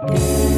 Música